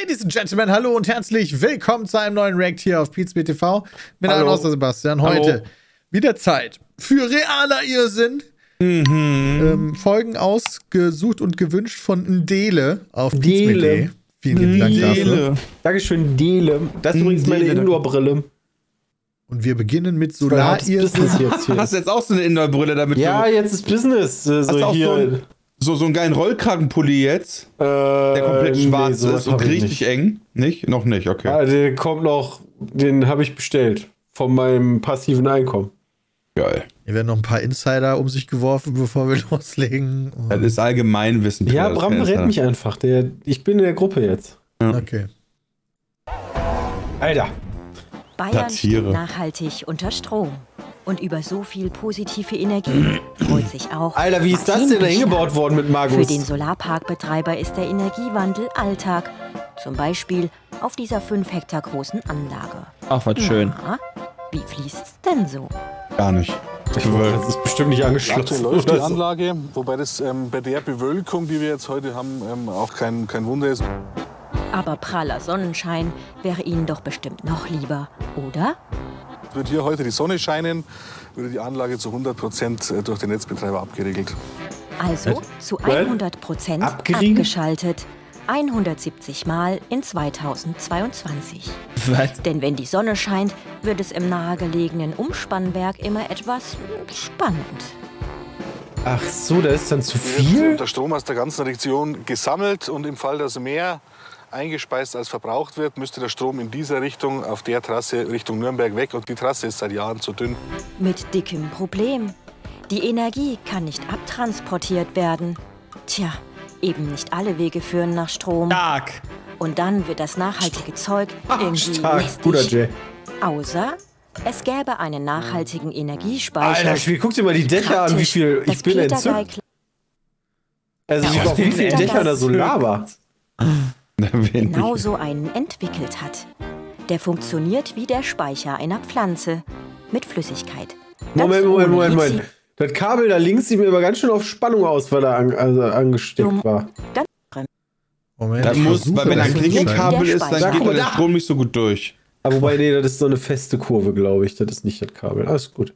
Ladies and Gentlemen, hallo und herzlich willkommen zu einem neuen React hier auf Pizza TV. Mit Hallo. einem Sebastian. Heute Hallo. wieder Zeit für realer Irrsinn. Mhm. Ähm, Folgen ausgesucht und gewünscht von Ndele auf Dele. Vielen lieben Dank dafür. Dele. Dankeschön, Dele. Das ist übrigens meine. Indoor-Brille. Und wir beginnen mit Solarirrsinn. Business jetzt hier. Hast du jetzt auch so eine Indoor-Brille damit? ja, du, jetzt ist Business. Äh, hast du so auch so, hier. ein, so, so einen geilen Rollkragenpulli jetzt, äh, der komplett schwarz sowas ist und richtig nicht. eng? Nicht? Noch nicht, okay. Ah, der kommt noch, den habe ich bestellt. Von meinem passiven Einkommen. Geil. Hier werden noch ein paar Insider um sich geworfen, bevor wir loslegen. Das ist Allgemeinwissen. Ja, Bram berät mich einfach. Der, ich bin in der Gruppe jetzt. Okay. Alter. Bayern steht nachhaltig unter Strom. Und über so viel positive Energie freut sich auch. Alter, wie ist das denn da hingebaut worden mit Für Magus? den Solarparkbetreiber ist der Energiewandel Alltag. Zum Beispiel auf dieser 5 Hektar großen Anlage. Ach, was schön. Na, wie fließt's denn so? Gar nicht. Das ist bestimmt nicht angeschlossen. läuft die. Anlage, wobei das ähm, bei der Bewölkung, die wir jetzt heute haben, ähm, auch kein, kein Wunder ist. Aber praller Sonnenschein wäre Ihnen doch bestimmt noch lieber, oder? Wird hier heute die Sonne scheinen, würde die Anlage zu 100 Prozent äh, durch den Netzbetreiber abgeregelt. Also zu 100 Prozent Abgeriegelt? abgeschaltet. 170 Mal in 2022. Was? Denn wenn die Sonne scheint, wird es im nahegelegenen Umspannwerk immer etwas spannend. Ach so, da ist dann zu viel? der Strom aus der ganzen Region gesammelt und im Fall, dass mehr eingespeist als verbraucht wird, müsste der Strom in dieser Richtung auf der Trasse Richtung Nürnberg weg und die Trasse ist seit Jahren zu dünn. Mit dickem Problem. Die Energie kann nicht abtransportiert werden. Tja, eben nicht alle Wege führen nach Strom. Stark. Und dann wird das nachhaltige Zeug irgendwie Stark, lästig. guter Jay. Außer es gäbe einen nachhaltigen Energiespeicher. Alter, guck dir mal die Dächer an, wie viel. Ich bin entzückt. Also, Ja, auf wie ich viele Dächer da so. Lava? Genau so einen entwickelt hat. Der funktioniert wie der Speicher einer Pflanze mit Flüssigkeit. Moment, Moment, Moment, Moment. Das Kabel da links sieht mir aber ganz schön auf Spannung aus, weil er an, also angesteckt war. Moment. Das muss, weil wenn das ein zu Klick im entscheiden. Kabel Der ist, dann geht der. Strom nicht so gut durch. Aber wobei, nee, das ist so eine feste Kurve, glaube ich. Das ist nicht das Kabel. Alles gut.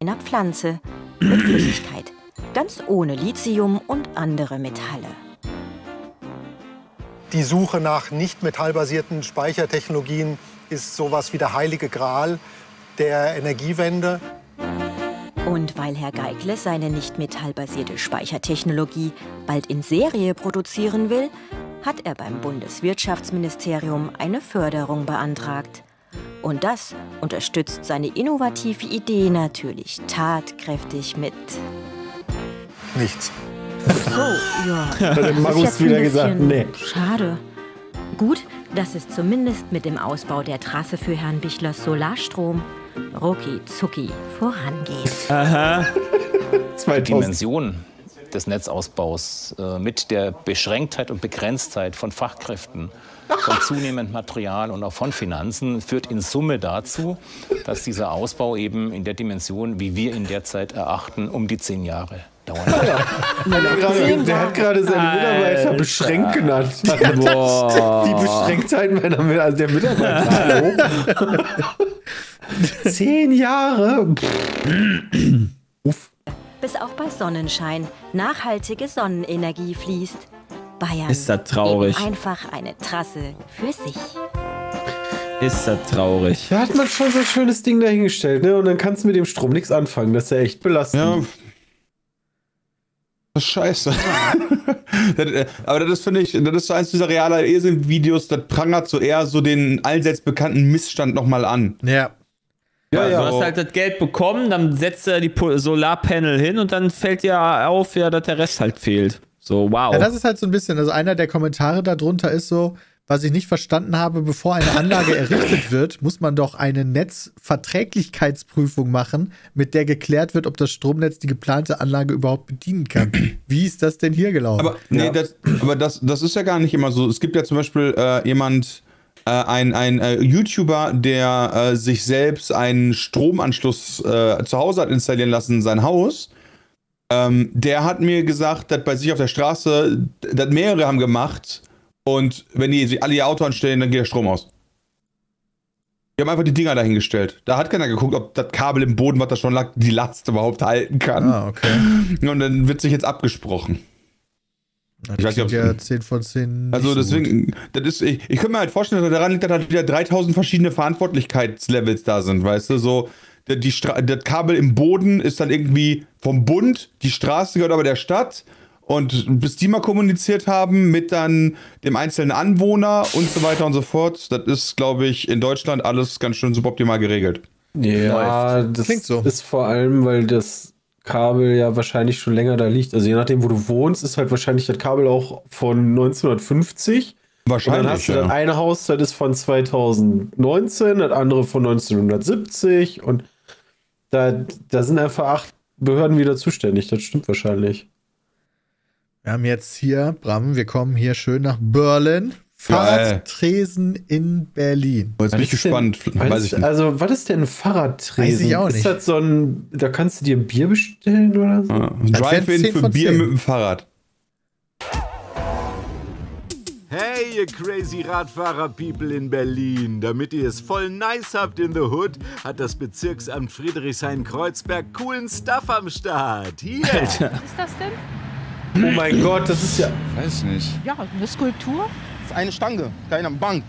einer Pflanze mit Flüssigkeit. Ganz ohne Lithium und andere Metalle. Die Suche nach nicht metallbasierten Speichertechnologien ist sowas wie der heilige Gral der Energiewende. Und weil Herr Geikle seine nicht metallbasierte Speichertechnologie bald in Serie produzieren will, hat er beim Bundeswirtschaftsministerium eine Förderung beantragt. Und das unterstützt seine innovative Idee natürlich tatkräftig mit. Nichts. So, ja. Hat der ein wieder gesagt, nee. Schade. Gut, dass es zumindest mit dem Ausbau der Trasse für Herrn Bichlers Solarstrom rucki zucki vorangeht. 2000. Dimension des Netzausbaus äh, mit der Beschränktheit und Begrenztheit von Fachkräften, von zunehmendem Material und auch von Finanzen führt in Summe dazu, dass dieser Ausbau eben in der Dimension, wie wir ihn derzeit erachten, um die zehn Jahre dauern wird. Gerade, der hat gerade seine Mitarbeiter beschränkt genannt. Boah. Die Beschränktheit meiner also der Mitarbeiter. Zehn Jahre? Uff. Bis auch bei Sonnenschein nachhaltige Sonnenenergie fließt. Bayern Ist das traurig. eben einfach eine Trasse für sich. Ist das traurig. Da hat man schon so ein schönes Ding dahingestellt, ne? Und dann kannst du mit dem Strom nichts anfangen. Das ist ja echt belastend. Ja. Scheiße. das, äh, aber das ist, finde ich, das ist so eins dieser realer Esel-Videos, das prangert so eher so den allseits bekannten Missstand nochmal an. Ja. ja, du ja. hast halt das Geld bekommen, dann setzt er die Solarpanel hin und dann fällt dir auf, ja, dass der Rest halt fehlt. So, wow. Ja, das ist halt so ein bisschen, also einer der Kommentare darunter ist so, was ich nicht verstanden habe, bevor eine Anlage errichtet wird, muss man doch eine Netzverträglichkeitsprüfung machen, mit der geklärt wird, ob das Stromnetz die geplante Anlage überhaupt bedienen kann. Wie ist das denn hier gelaufen? Aber nee, das, aber das, das ist ja gar nicht immer so. Es gibt ja zum Beispiel äh, jemand, äh, ein, ein äh, YouTuber, der äh, sich selbst einen Stromanschluss äh, zu Hause hat installieren lassen in sein Haus. Ähm, der hat mir gesagt, dass bei sich auf der Straße, das mehrere haben gemacht Und wenn die alle ihr Auto anstellen, dann geht der Strom aus. Die haben einfach die Dinger dahingestellt. Da hat keiner geguckt, ob das Kabel im Boden, was da schon lag, die Last überhaupt halten kann. Ah, okay. Und dann wird sich jetzt abgesprochen. Das Ich weiß nicht, ob's- ja 10 von 10. Also deswegen, das ist, ich, ich könnte mir halt vorstellen, dass daran liegt, dass halt wieder 3000 verschiedene Verantwortlichkeitslevels da sind, weißt du, so der, die Stra das Kabel im Boden ist dann irgendwie vom Bund, die Straße gehört aber der Stadt und bis die mal kommuniziert haben mit dann dem einzelnen Anwohner und so weiter und so fort, das ist, glaube ich, in Deutschland alles ganz schön suboptimal geregelt. Ja, das Klingt so. ist vor allem, weil das Kabel ja wahrscheinlich schon länger da liegt. Also je nachdem, wo du wohnst, ist halt wahrscheinlich das Kabel auch von 1950. Und Wahrscheinlich. dann hast du das ja. eine Haus, das ist von 2019, das andere von 1970 und da, da sind einfach acht Behörden wieder zuständig. Das stimmt wahrscheinlich. Wir haben jetzt hier, Bram, wir kommen hier schön nach Berlin. Fahrradtresen in Berlin. Jetzt bin ich ist denn- gespannt, was weiß ist, ich nicht. Also, was ist denn ein Fahrradtresen? Weiß ich auch Ist nicht. das so ein, da kannst du dir ein Bier bestellen oder so? Wären Drive-In 10 für Bier 10. mit dem Fahrrad. Hey, ihr crazy Radfahrer-People in Berlin. Damit ihr es voll nice habt in the Hood, hat das Bezirksamt Friedrichshain-Kreuzberg coolen Stuff am Start. Hier. Was ist das denn? Oh mein Gott, das ist ja. Weiß nicht. Ja, eine Skulptur? Das ist eine Stange, keine Bank.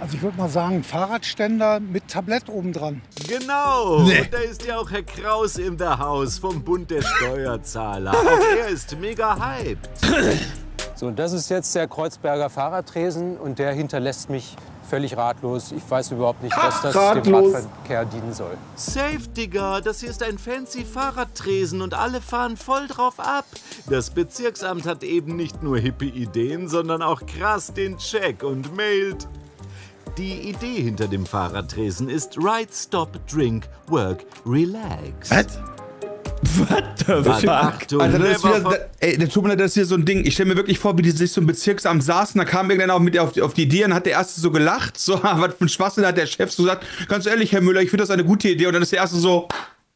Also ich würde mal sagen, Fahrradständer mit Tablett obendran. Genau. Und da ist ja auch Herr Kraus in the House vom Bund der Steuerzahler. Auch er ist mega hyped. So, das ist jetzt der Kreuzberger Fahrradtresen und der hinterlässt mich völlig ratlos. Ich weiß überhaupt nicht, was das dem Ratlos. Radverkehr dienen soll. Safe, Digga. Das hier ist ein fancy Fahrradtresen und alle fahren voll drauf ab. Das Bezirksamt hat eben nicht nur hippe Ideen, sondern auch krass den Check und mailt. Die Idee hinter dem Fahrradtresen ist Ride, Stop, Drink, Work, Relax. Was? Achtung, Alter, das ist wieder, da, ey, der tut mir leid, das ist hier so ein Ding. Ich stelle mir wirklich vor, wie die sich so im Bezirksamt saßen, da kam irgendeiner mit auf, die- auf die Idee und hat der Erste so gelacht. So, was für ein Schwachsinn hat der Chef so gesagt. Ganz ehrlich, Herr Müller, ich finde das eine gute Idee. Und dann ist der Erste so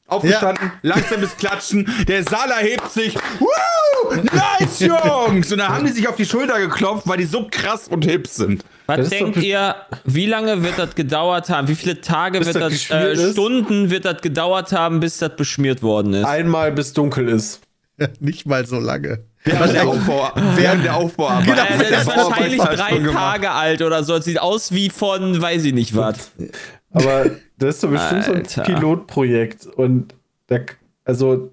aufgestanden, langsames Klatschen. Der Saal erhebt sich. Woo! Nice, Jungs! Und dann haben die sich auf die Schulter geklopft, weil die so krass und hip sind. Das Was doch denkt ihr, wie lange wird das gedauert haben? Wie viele Tage wird das das, äh? Stunden wird das gedauert haben, bis das beschmiert worden ist? Einmal bis dunkel ist. Nicht mal so lange. Während der, Aufbau, während der Aufbauarbeit. Genau. Äh, das ist wahrscheinlich drei. Tage alt oder so. Es sieht aus wie von, weiß ich nicht was. Aber das ist doch bestimmt so ein Pilotprojekt. Und da, also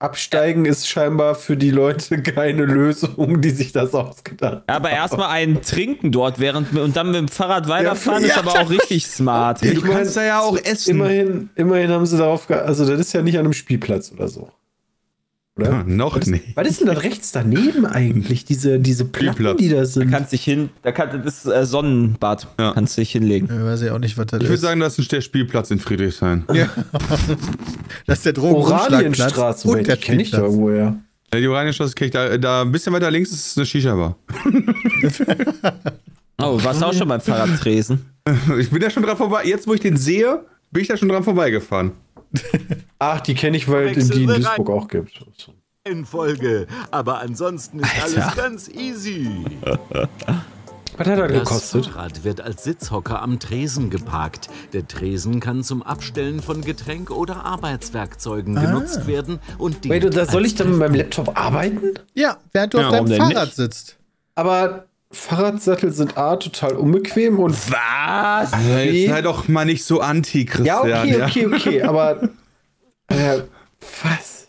absteigen ist scheinbar für die Leute keine Lösung, die sich das ausgedacht haben. Aber erstmal einen trinken dort während und dann mit dem Fahrrad weiterfahren Ja, ist aber auch richtig smart. Du kannst da ja auch essen. Immerhin, immerhin haben sie darauf ge Also, das ist ja nicht an einem Spielplatz oder so. Oder? Ah, noch nicht. Was ist denn da rechts daneben eigentlich? Diese, diese Platten, die da sind. Kannst dich hin, da kann, das ist äh, Sonnenbad. Ja. Kannst dich hinlegen. Ich weiß ja auch nicht, was das Ich würde ist. sagen, das ist der Spielplatz in Friedrichshain. das ist der Drogenumschlagplatz Oranienstraße, und der die kenne ich da Spielplatz. irgendwoher. Ja, die Oranienstraße kenne ich da, da ein bisschen weiter links ist eine Shisha-Bar. Oh, du warst auch schon beim Fahrradtresen. Ich bin da schon dran vorbei. Jetzt, wo ich den sehe, bin ich da schon dran vorbeigefahren. Ach, die kenne ich, weil es die in Duisburg auch gibt. in Folge. Aber ansonsten ist alles ganz easy. Was hat er Das gekostet? Fahrrad wird als Sitzhocker am Tresen geparkt. Der Tresen kann zum Abstellen von Getränk- oder Arbeitswerkzeugen genutzt werden und Wait, da soll ich dann mit meinem Laptop arbeiten? Ja, während du Ja, auf deinem Fahrrad nicht? sitzt. Aber Fahrradsattel sind A, total unbequem und Was? Also jetzt sei doch mal nicht so anti, Christian. Ja, okay, okay, okay, aber äh, was?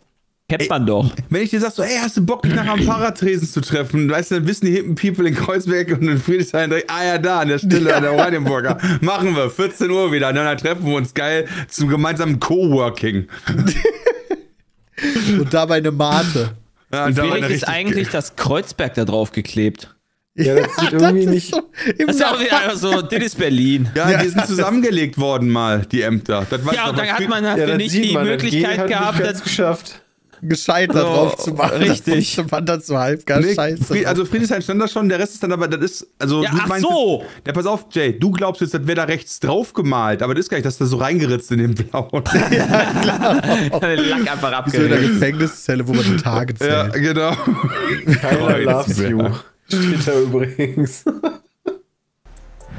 Kennt man doch. Wenn ich dir sag so, ey, hast du Bock, dich nachher am Fahrradtresen zu treffen? Weißt du, dann wissen die hippen People in Kreuzberg und in Friedrichshain direkt, ah ja, da, an der Stille, an der Oranienburger. Machen wir, 14 Uhr wieder, und dann treffen wir uns geil zum gemeinsamen Coworking. Und dabei eine Mate. Ja, Wie und eine ist eigentlich das Kreuzberg da drauf geklebt? Ja, das sieht irgendwie ist nicht. so Das ist auch wieder einfach so, das ist Berlin. Ja, die sind zusammengelegt worden mal, die Ämter. Das war, Ja, und das dann hat man Ja, dafür das nicht die man. das Möglichkeit hat gehabt, nicht das ganz geschafft. gescheit So, drauf zu machen. richtig. Das man dann so halb gar Nee, scheiße. Fried, also Friedrichshain stand da schon, der Rest ist dann aber, das ist, also Ja, ach meinst so. ja, pass auf, Jay, du glaubst jetzt, das wäre da rechts drauf gemalt, aber das ist gar nicht, das ist da so reingeritzt in den Blauen. den Lack einfach Wie so in der. Gefängniszelle, wo man die Tage ja, zählt. genau. Keiner loves you. Da übrigens.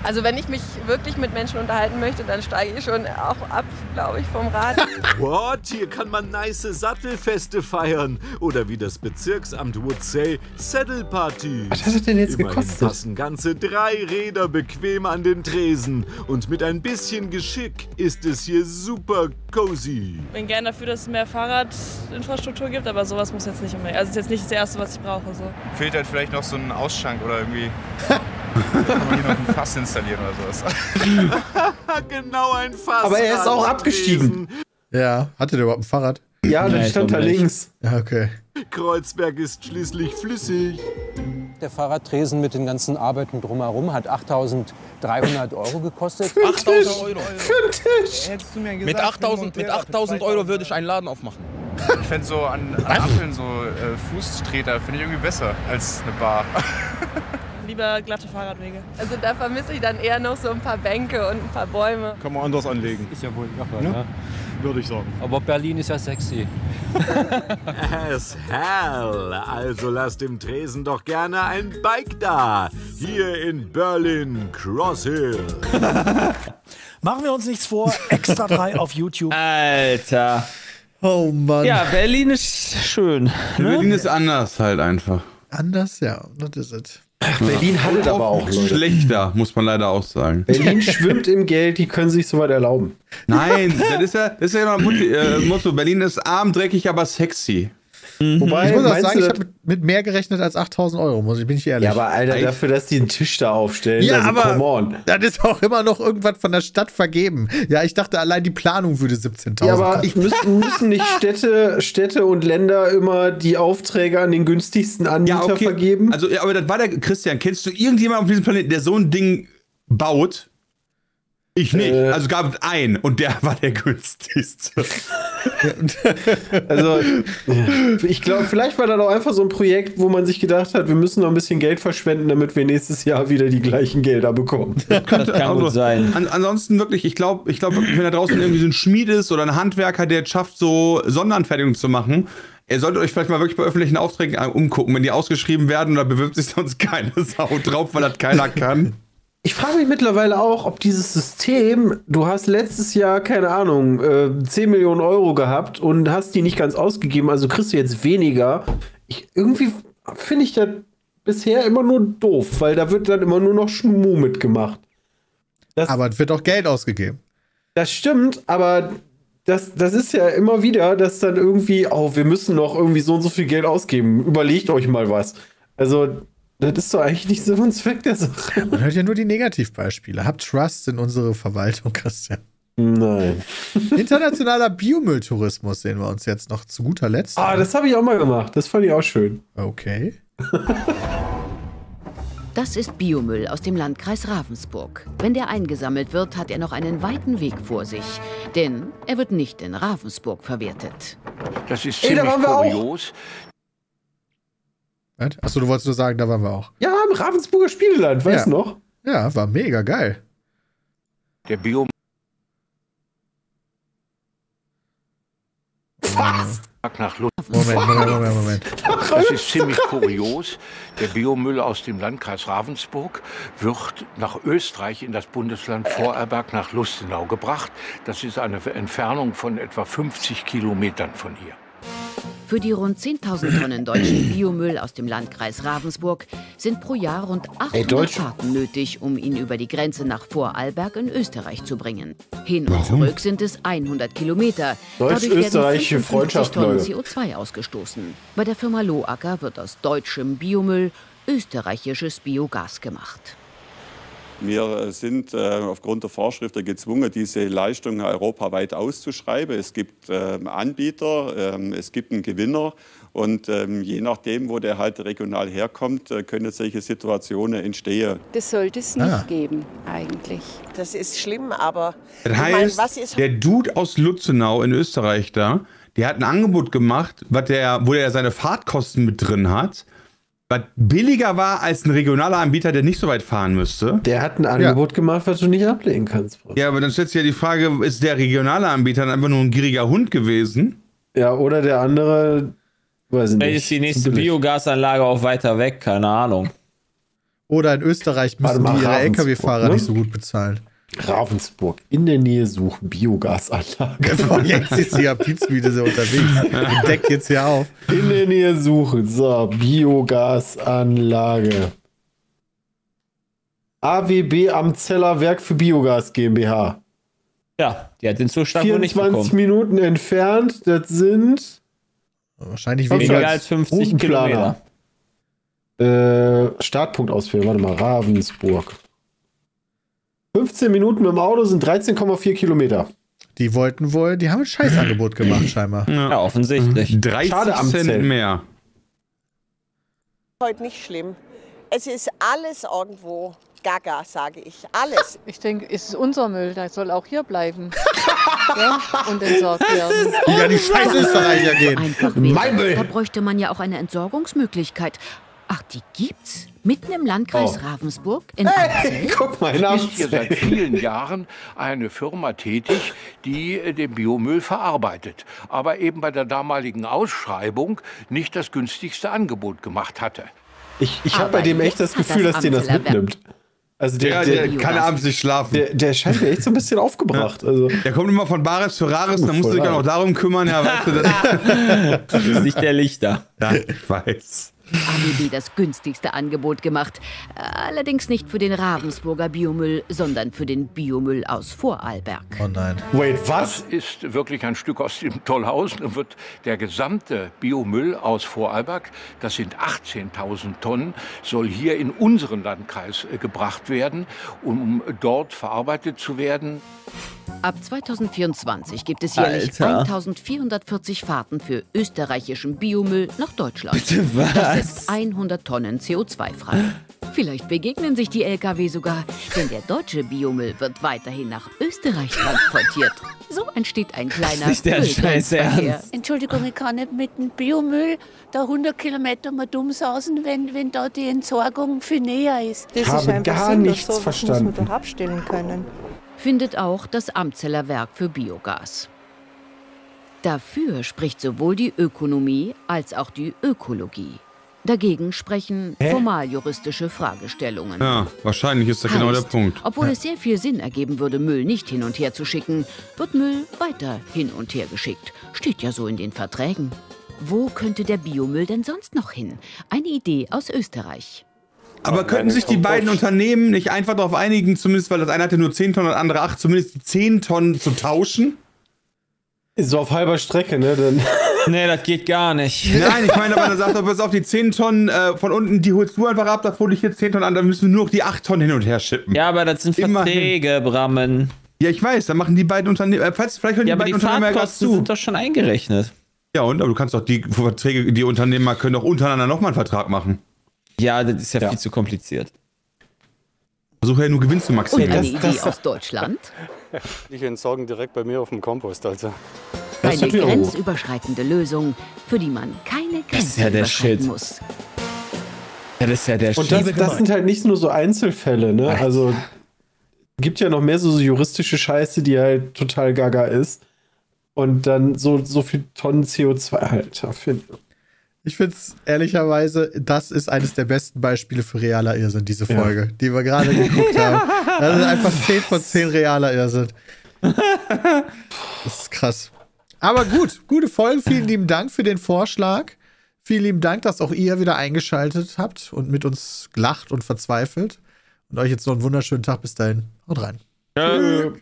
Also wenn ich mich wirklich mit Menschen unterhalten möchte, dann steige ich schon auch ab, glaube ich, vom Rad. What? Hier kann man nice Sattelfeste feiern. Oder wie das Bezirksamt would say, Saddle Party. Was hat das denn jetzt Immerhin gekostet? passen ganze drei Räder bequem an den Tresen. Und mit ein bisschen Geschick ist es hier super cozy. bin gerne dafür, dass es mehr Fahrradinfrastruktur gibt, aber sowas muss jetzt nicht unbedingt. Also ist jetzt nicht das Erste, was ich brauche. So. Fehlt halt vielleicht noch so ein Ausschank oder irgendwie. Kann man hier noch ein Fass installieren oder sowas. genau ein Fass. Aber er ist auch abgestiegen. Ja, hatte der überhaupt ein Fahrrad? Ja, das stand da links. Ja, okay. Kreuzberg ist schließlich flüssig. Der Fahrradtresen mit den ganzen Arbeiten drumherum hat 8.300 Euro gekostet. 8000 Euro. Für Tisch. Hättest du mir gesagt, mit 8000 mit 8000 Euro würde ich einen Laden aufmachen. Ich fände so an, an Ampeln so äh, Fußtreter finde ich irgendwie besser als eine Bar. Lieber glatte Fahrradwege. Also da vermisse ich dann eher noch so ein paar Bänke und ein paar Bäume. Kann man anders anlegen. Ist ja wohl irre, Ja? ne? Würde ich sagen. Aber Berlin ist ja sexy. As hell. Also lasst dem Tresen doch gerne ein Bike da. Hier in Berlin Cross Hill. Machen wir uns nichts vor. Extra 3 auf YouTube. Alter. Oh Mann. Ja, Berlin ist schön. Ne? Berlin ist anders halt einfach. Anders, ja, das ist es. Berlin es aber auch, Leute. Schlechter, muss man leider auch sagen. Berlin schwimmt im Geld, die können sich soweit erlauben. Nein, das ist ja, das ist ja immer Motto, äh, Motto. Berlin ist arm, dreckig, aber sexy. Wobei, ich muss auch sagen, ich habe mit, mit mehr gerechnet als 8000 Euro, muss ich, bin ich ehrlich. Ja, aber Alter, dafür, dass die einen Tisch da aufstellen, Ja, also aber come on. das ist auch immer noch irgendwas von der Stadt vergeben. Ja, ich dachte, allein die Planung würde 17.000 Ja, aber kosten. müssen, müssen nicht Städte, Städte und Länder immer die Aufträge an den günstigsten Anbieter vergeben? Also, ja, aber das war der Christian. Kennst du irgendjemanden auf diesem Planeten, der so ein Ding baut? Ich nicht. Äh. also gab es einen und der war der günstigste. Also, ich glaube, vielleicht war das auch einfach so ein Projekt, wo man sich gedacht hat, wir müssen noch ein bisschen Geld verschwenden, damit wir nächstes Jahr wieder die gleichen Gelder bekommen. Das kann gut sein. An, ansonsten wirklich, ich glaube, ich glaube, wirklich, wenn da draußen irgendwie so ein Schmied ist oder ein Handwerker, der es schafft, so Sonderanfertigungen zu machen, ihr solltet euch vielleicht mal wirklich bei öffentlichen Aufträgen äh, umgucken. Wenn die ausgeschrieben werden, da bewirbt sich sonst keine Sau drauf, weil das keiner kann. Ich frage mich mittlerweile auch, ob dieses System, du hast letztes Jahr, keine Ahnung, äh, 10 Millionen Euro gehabt und hast die nicht ganz ausgegeben, also kriegst du jetzt weniger. Ich, irgendwie finde ich das bisher immer nur doof, weil da wird dann immer nur noch Schmu mitgemacht. aber es wird auch Geld ausgegeben. Das stimmt, aber das, das ist ja immer wieder, dass dann irgendwie, oh, wir müssen noch irgendwie so und so viel Geld ausgeben. Überlegt euch mal was. Also, das ist doch eigentlich nicht Sinn und Zweck der Sache. Man hört ja nur die Negativbeispiele. Habt Trust in unsere Verwaltung, Christian. Nein. Internationaler Biomülltourismus sehen wir uns jetzt noch zu guter Letzt. Ah, das habe ich auch mal gemacht. Das fand ich auch schön. Okay. Das ist Biomüll aus dem Landkreis Ravensburg. Wenn der eingesammelt wird, hat er noch einen weiten Weg vor sich. Denn er wird nicht in Ravensburg verwertet. Das ist Ey, da ziemlich waren wir auch. kurios. Achso, du wolltest nur sagen, da waren wir auch. Ja, im Ravensburger Spielland, weißt Ja. du noch? Ja, war mega geil. Der Bio Was? nach. Moment, Moment, Moment, Moment. Das ist ziemlich kurios. Der Biomüll aus dem Landkreis Ravensburg wird nach Österreich in das Bundesland Vorarlberg nach Lustenau gebracht. Das ist eine Entfernung von etwa 50 Kilometern von hier. Für die rund 10.000 Tonnen deutschen Biomüll aus dem Landkreis Ravensburg sind pro Jahr rund 800 Deutsch- Fahrten nötig, um ihn über die Grenze nach Vorarlberg in Österreich zu bringen. Hin und Warum? zurück sind es 100 Kilometer. Dadurch werden Deutsch-österreichische 55 Freundschaft, Tonnen Leute. CO2 ausgestoßen. Bei der Firma Loacker wird aus deutschem Biomüll österreichisches Biogas gemacht. Wir äh, sind äh, aufgrund der Vorschriften gezwungen, diese Leistungen europaweit auszuschreiben. Es gibt ähm, Anbieter, ähm, es gibt einen Gewinner und ähm, je nachdem, wo der halt regional herkommt, äh, können solche Situationen entstehen. Das sollte es nicht Ah. geben, eigentlich. Das ist schlimm, aber Das meine, heißt, was ist der Dude aus Lutzenau in Österreich da, der hat ein Angebot gemacht, was der, wo er seine Fahrtkosten mit drin hat, was billiger war als ein regionaler Anbieter, der nicht so weit fahren müsste. Der hat ein Angebot gemacht, was du nicht ablehnen kannst. Ja, aber dann stellt sich ja die Frage, ist der regionale Anbieter dann einfach nur ein gieriger Hund gewesen? Ja, oder der andere, weiß ich nicht. Vielleicht ist die nächste. Biogasanlage auch weiter weg, keine Ahnung. Oder in Österreich müssen die ihre Ravensburg, LKW-Fahrer ne? nicht so gut bezahlen. Ravensburg. In der Nähe suchen Biogasanlage. Jetzt ist hier Pizmedia so unterwegs. Und deckt jetzt hier auf. In der Nähe suchen. So, Biogasanlage. AWB am Zeller Werk für Biogas GmbH. Ja, die hat den nicht 24 bekommen. Minuten entfernt. Das sind Wahrscheinlich Weniger weniger als 50 Kilometer. Äh, Startpunkt auswählen. Warte mal, Ravensburg. 15 Minuten mit dem Auto sind 13,4 Kilometer. Die wollten wohl, die haben ein Scheißangebot gemacht, scheinbar. Ja, offensichtlich. 30 Schade am Cent Zelt. mehr. Heute nicht schlimm. Es ist alles irgendwo gaga, sage ich. Alles. Ich denke, es ist unser Müll, der soll auch hier bleiben. ja? Und entsorgt werden. Ja, die scheiß Österreicher gehen. Einfach Mein. Müll. Da bräuchte man ja auch eine Entsorgungsmöglichkeit. Ach, die gibt's? Mitten im Landkreis Oh. Ravensburg in Hey, guck mal, in ist hier seit vielen Jahren eine Firma tätig, die äh, den Biomüll verarbeitet, aber eben bei der damaligen Ausschreibung nicht das günstigste Angebot gemacht hatte. Ich, ich habe bei dem echt das Gefühl, das dass den das mitnimmt. Also der, Ja, der, der kann abends nicht schlafen. der, der scheint mir echt so ein bisschen aufgebracht. Also, Der kommt immer von Bares für Rares, dann musst du dich auch noch darum kümmern. Ja, weißt du, das, Das ist nicht der Lichter. ja, ich weiß. ABB das günstigste Angebot gemacht. Allerdings nicht für den Ravensburger Biomüll, sondern für den Biomüll aus Vorarlberg. Oh nein. wait, Das was? ist wirklich ein Stück aus dem Tollhausen und wird der gesamte Biomüll aus Vorarlberg, das sind 18.000 Tonnen, soll hier in unseren Landkreis äh, gebracht werden, um dort verarbeitet zu werden. Ab 2024 gibt es jährlich Alter. 1440 Fahrten für österreichischen Biomüll nach Deutschland. Bitte was? Das ist 100 Tonnen CO2-frei. Vielleicht begegnen sich die Lkw sogar, denn der deutsche Biomüll wird weiterhin nach Österreich transportiert. So entsteht ein kleiner nicht der scheiß. Ernst. Entschuldigung, ich kann nicht mit dem Biomüll da 100 Kilometer mal dumm sausen, wenn, wenn da die Entsorgung viel näher ist. Ich habe gar nichts verstanden. doch abstellen können. Findet auch das Amzeller Werk für Biogas. Dafür spricht sowohl die Ökonomie als auch die Ökologie. Dagegen sprechen Hä? formaljuristische Fragestellungen. Ja, wahrscheinlich ist das genau der Heißt, Punkt. Obwohl es sehr viel Sinn ergeben würde, Müll nicht hin und her zu schicken, wird Müll weiter hin und her geschickt. Steht ja so in den Verträgen. Wo könnte der Biomüll denn sonst noch hin? Eine Idee aus Österreich. Aber könnten sich die beiden Unternehmen nicht einfach darauf einigen, zumindest weil das eine hatte nur 10 Tonnen und das andere 8, zumindest die 10 Tonnen zu tauschen? So auf halber Strecke, ne? Dann Nee, das geht gar nicht. Nein, ich meine, aber dann sagt er, pass auf, die 10 Tonnen äh, von unten, die holst du einfach ab, da hole ich jetzt 10 Tonnen an, dann müssen wir nur noch die 8 Tonnen hin und her schippen. Ja, aber das sind Immerhin. Verträge, Brammen. Ja, ich weiß, dann machen die beiden Unternehmen, äh, falls, vielleicht hören Ja, die aber die beiden Unternehmen ja zu. sind doch schon eingerechnet. Ja, und? Aber du kannst doch die Verträge, die Unternehmer können doch untereinander nochmal einen Vertrag machen. Ja, das ist ja, Ja. viel zu kompliziert. Versuche ja nur Gewinn zu Und maximieren. eine Idee aus Deutschland? Ich entsorgen direkt bei mir auf dem Kompost, also. Das ist Eine grenzüberschreitende Lösung, für die man keine Das ist Grenze ja überschreiten Shit. muss. Ja, das ist ja der Und das, das sind halt nicht nur so Einzelfälle, ne? Also gibt ja noch mehr so juristische Scheiße, die halt total gaga ist. Und dann so, so viel Tonnen CO2, Alter, finde Ich finde es ehrlicherweise, das ist eines der besten Beispiele für realer Irrsinn, diese Ja. Folge, die wir gerade geguckt haben. Das ist einfach 10 von 10 realer Irrsinn. Das ist krass. Aber gut, gute Folge. Vielen lieben Dank für den Vorschlag. Vielen lieben Dank, dass auch ihr wieder eingeschaltet habt und mit uns gelacht und verzweifelt. Und euch jetzt noch einen wunderschönen Tag. Bis dahin. Haut rein. Tschö.